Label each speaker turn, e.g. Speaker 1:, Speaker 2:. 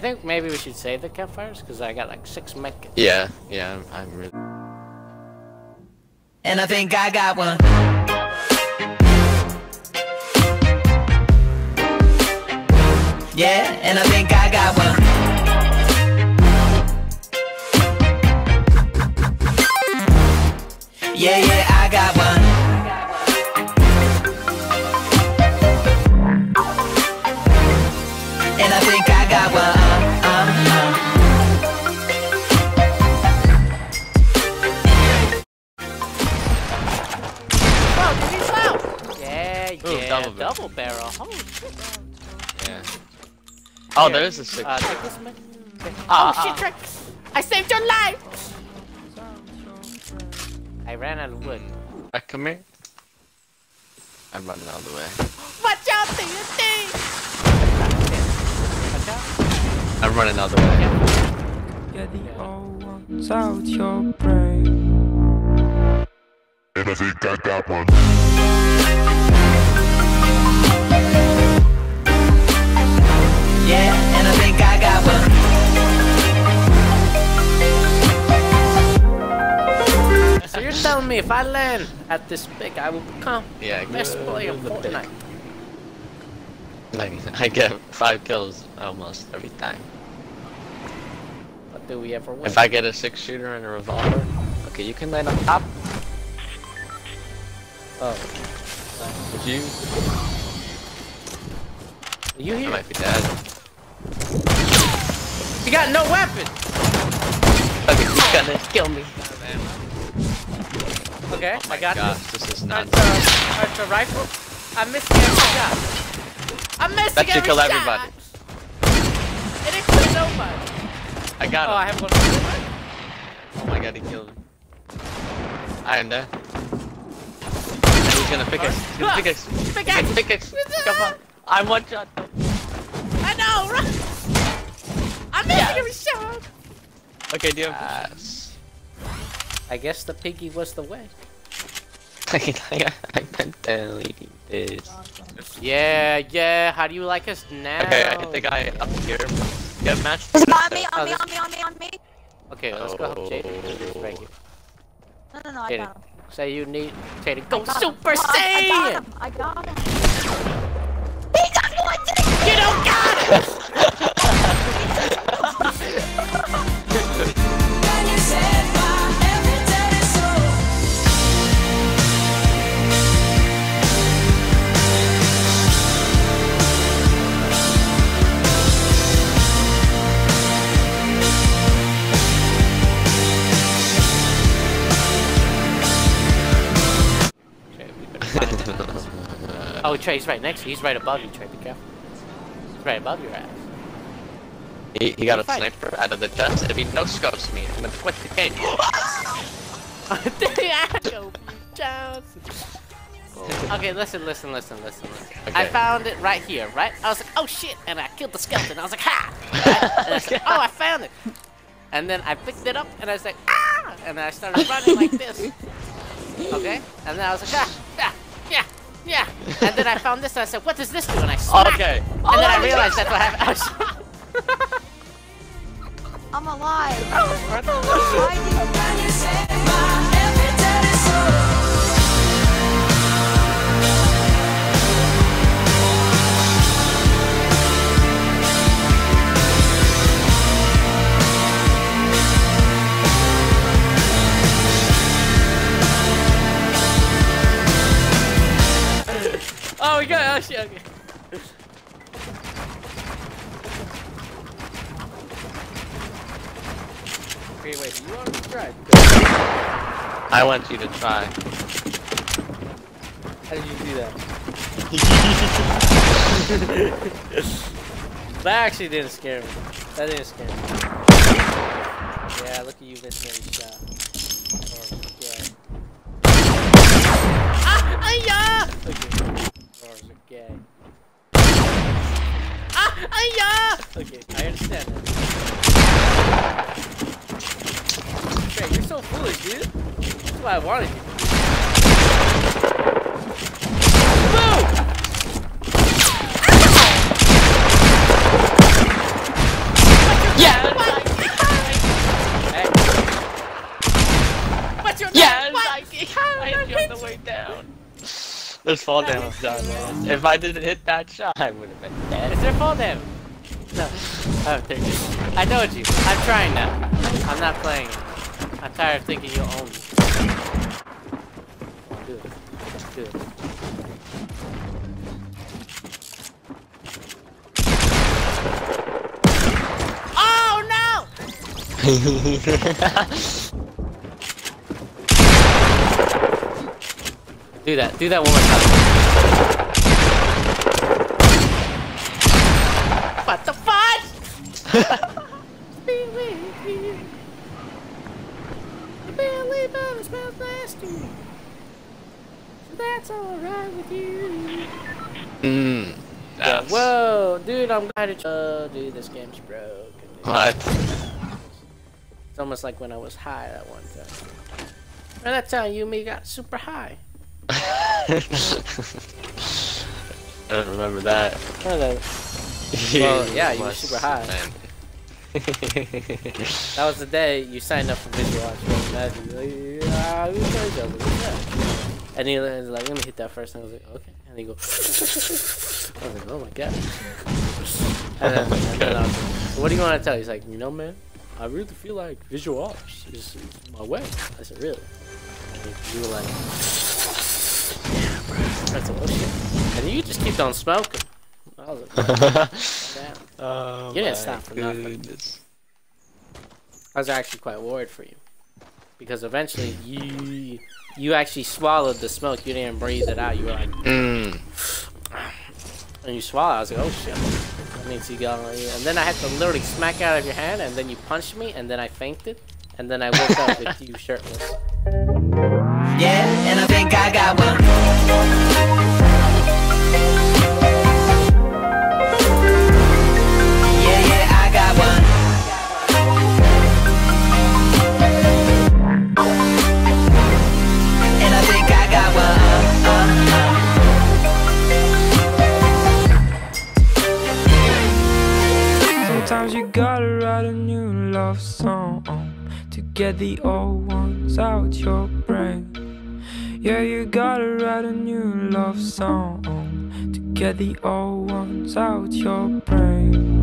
Speaker 1: I think maybe we should save the campfires because I got like six mech.
Speaker 2: Yeah, yeah, I'm, I'm really.
Speaker 3: And I think I got one. Yeah, and I think I got one.
Speaker 2: Oh,
Speaker 1: Here,
Speaker 2: there is a six.
Speaker 1: Uh, take this man.
Speaker 2: Ah,
Speaker 1: oh shit,
Speaker 2: ah.
Speaker 1: I saved your life! I ran out of wood.
Speaker 2: Right, come here. I'm running out of the way.
Speaker 1: Watch out, TNT! Watch out.
Speaker 2: I'm running out of the way.
Speaker 4: Yeah, the old ones out your brain.
Speaker 5: And I think I got one.
Speaker 3: Yeah, and I think I got one.
Speaker 1: So you're telling me if I land at this big, I will become
Speaker 2: Yeah,
Speaker 1: best
Speaker 2: good
Speaker 1: player of Fortnite.
Speaker 2: Like, I get five kills almost every time.
Speaker 1: But do we ever win?
Speaker 2: If I get a six shooter and a revolver, okay, you can land on top.
Speaker 1: Oh,
Speaker 2: Would you?
Speaker 1: are you
Speaker 2: I
Speaker 1: here?
Speaker 2: might be dead.
Speaker 1: You got no weapon!
Speaker 2: Okay, he's gonna kill me.
Speaker 1: Okay,
Speaker 2: Oh my
Speaker 1: I got
Speaker 2: gosh,
Speaker 1: this.
Speaker 2: this is
Speaker 1: That's
Speaker 2: nuts.
Speaker 1: a, that's a rifle. I'm missing every shot. I'm missing
Speaker 2: That should kill
Speaker 1: shot.
Speaker 2: everybody.
Speaker 1: It didn't kill nobody.
Speaker 2: I got
Speaker 1: Oh,
Speaker 2: him.
Speaker 1: I have one.
Speaker 2: Oh my god, he killed him. I am there. And he's gonna pickaxe. He's gonna pickaxe. He's
Speaker 1: Pickaxe.
Speaker 2: gonna pickaxe. Come on. I'm one shot.
Speaker 1: I know, right? I'm missing every shot.
Speaker 2: Okay, do you have... Yes.
Speaker 1: I guess the piggy was the way.
Speaker 2: I meant deleting this.
Speaker 1: Yeah, yeah. How do you like us now?
Speaker 2: Okay, I think I up here. Get matched.
Speaker 6: There's on me,
Speaker 1: Oh,
Speaker 6: on me, on me, on me, on me.
Speaker 1: Okay, let's go help Jade. He's right here.
Speaker 6: No, no, no, I got him.
Speaker 1: say you need Jade to go
Speaker 6: I got him.
Speaker 1: Super
Speaker 6: No, I, I
Speaker 1: Saiyan.
Speaker 6: got him. I got him. He got one to the
Speaker 1: You don't got it. oh, Trey's right next to you. He's right above you, Trey. Be careful. He's right above your ass.
Speaker 2: He, he got a sniper out of the chest. If he no scopes me, I'm gonna quit the game.
Speaker 1: There you go, Johnson. Okay, listen, listen, listen, listen, listen. I found it right here, right? I was like, oh shit, and I killed the skeleton. I was like, ha! Right? And I said, oh, I found it. And then I picked it up, and I was like, ah! And then I started running like this. Okay? And then I was like, ah, yeah, yeah, yeah. And then I found this, and I said, what does this do? And I smacked
Speaker 2: Okay.
Speaker 1: it. And then I oh, realized that's what happened. I was-
Speaker 6: I'm alive. Why
Speaker 1: Okay, wait, you want to try?
Speaker 2: I want you to try.
Speaker 1: How did you do that? that actually didn't scare me. That didn't scare me. Yeah, look at you every shot. Or, yeah. Ah! Aya! Okay. Or gay? Ah! Aya! Okay, I understand that. dude. That's what I wanted you to do.
Speaker 2: There's fall damage done. If I didn't hit that shot, I would have been dead.
Speaker 1: Is there fall damage? No. Oh, there it is. I told you. I'm trying now. I'm not playing it. I'm tired of thinking you own me. Come on, do it. Do it. Oh no! Do that. Do that one more time. What the fudge? Be with you. The Billy Butler smells nasty. So that's alright with you.
Speaker 2: mm. That's-
Speaker 1: Whoa, dude, I'm glad it. Oh, dude, this game's broke.
Speaker 2: What?
Speaker 1: It's almost like when I was high that one time. And that time you and me got super high.
Speaker 2: I don't remember that.
Speaker 1: Oh, that, Well, yeah, you were super high.
Speaker 2: Man.
Speaker 1: That was the day you signed up for Visual Arts. Really Magic. Like, ah, who told you? I was like, "What's that?" And he was like, let me hit that first. And I was like, okay. And he go, I was like, oh my god. and then, and then I was like, what do you want to tell? He's like, you know, man, I really feel like visual arts is, my way. I said, really? And you were like, yeah, bro. That's oh shit. And you just keep on smoking. I was like, damn.
Speaker 2: oh,
Speaker 1: You didn't
Speaker 2: my
Speaker 1: stop for nothing. I was actually quite worried for you. Because eventually you you actually swallowed the smoke. You didn't breathe it out. You were like,
Speaker 2: Mm.
Speaker 1: and you swallowed. I was like, oh shit. That means you got And then I had to literally smack out of your hand, and then you punched me, and then I fainted, and then I woke up with you shirtless.
Speaker 3: Yeah, and I think I got one.
Speaker 4: Love song to get the old ones out your brain. Yeah, you gotta write a new love song to get the old ones out your brain.